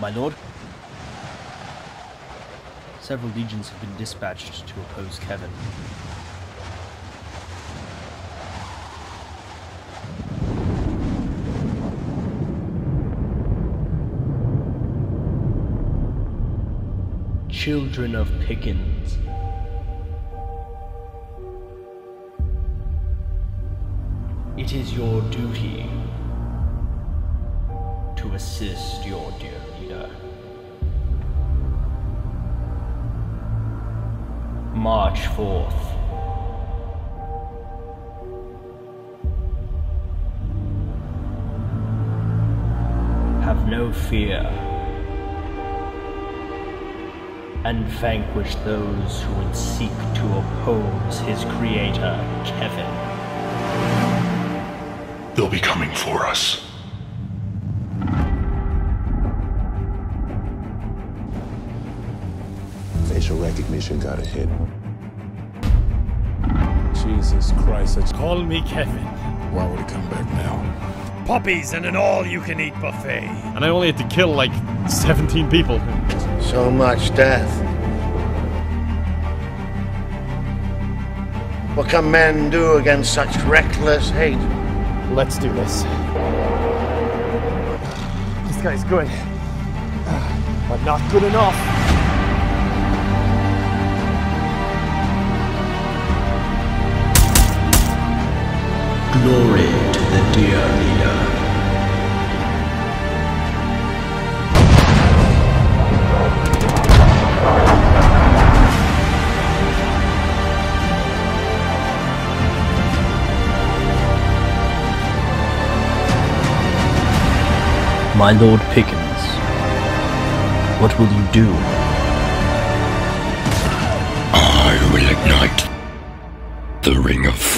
My lord? Several legions have been dispatched to oppose Kevin. Children of Pickens. It is your duty assist your dear leader. March forth. Have no fear. And vanquish those who would seek to oppose his creator, Kevin. They'll be coming for us. Facial recognition got a hit. Jesus Christ, it's Call me Kevin. why would he come back now? Puppies and an all-you-can-eat buffet. And I only had to kill like 17 people. So much death. What can men do against such reckless hate? Let's do this. This guy's good. Ah, but not good enough. Glory to the dear leader. My Lord Pickens, what will you do? I will ignite the Ring of